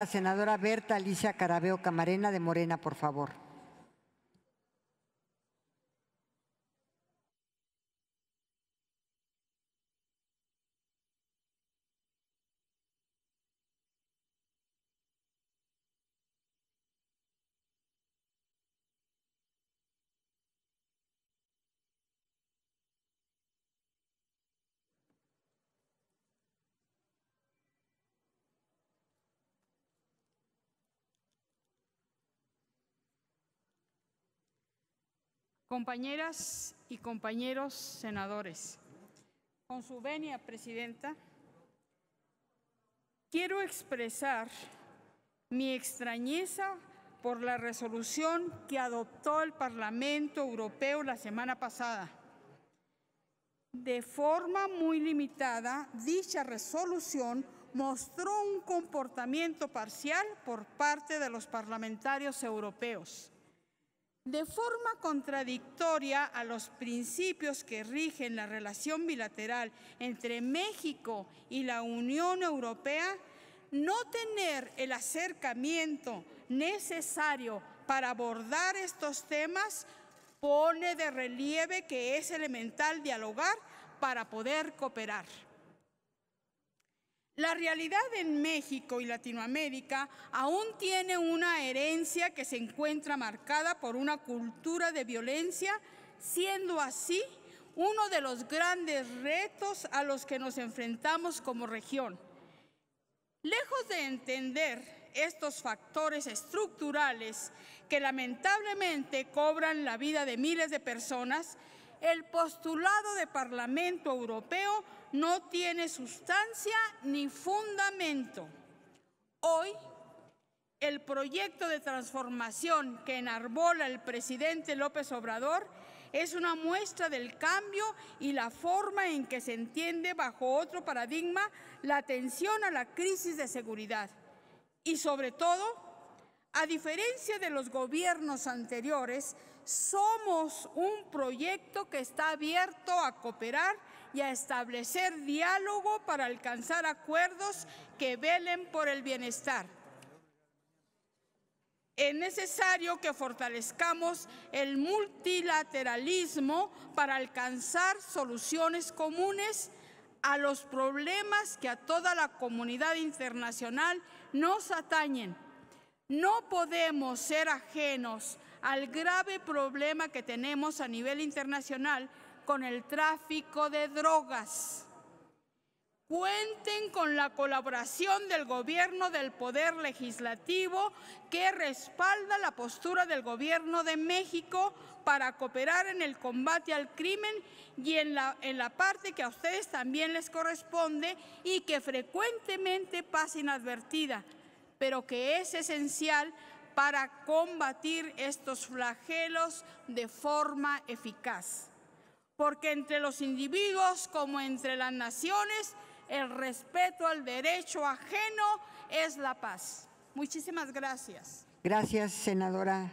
La senadora Berta Alicia Carabeo Camarena de Morena, por favor. Compañeras y compañeros senadores, con su venia, Presidenta, quiero expresar mi extrañeza por la resolución que adoptó el Parlamento Europeo la semana pasada. De forma muy limitada, dicha resolución mostró un comportamiento parcial por parte de los parlamentarios europeos de forma contradictoria a los principios que rigen la relación bilateral entre México y la Unión Europea, no tener el acercamiento necesario para abordar estos temas pone de relieve que es elemental dialogar para poder cooperar. La realidad en México y Latinoamérica aún tiene una herencia que se encuentra marcada por una cultura de violencia, siendo así uno de los grandes retos a los que nos enfrentamos como región. Lejos de entender estos factores estructurales que lamentablemente cobran la vida de miles de personas, el postulado de Parlamento Europeo no tiene sustancia ni fundamento. Hoy, el proyecto de transformación que enarbola el presidente López Obrador es una muestra del cambio y la forma en que se entiende bajo otro paradigma la atención a la crisis de seguridad. Y sobre todo, a diferencia de los gobiernos anteriores, somos un proyecto que está abierto a cooperar y a establecer diálogo para alcanzar acuerdos que velen por el bienestar. Es necesario que fortalezcamos el multilateralismo para alcanzar soluciones comunes a los problemas que a toda la comunidad internacional nos atañen. No podemos ser ajenos al grave problema que tenemos a nivel internacional con el tráfico de drogas. Cuenten con la colaboración del gobierno del Poder Legislativo que respalda la postura del gobierno de México para cooperar en el combate al crimen y en la, en la parte que a ustedes también les corresponde y que frecuentemente pasa inadvertida, pero que es esencial para combatir estos flagelos de forma eficaz porque entre los individuos como entre las naciones, el respeto al derecho ajeno es la paz. Muchísimas gracias. Gracias, senadora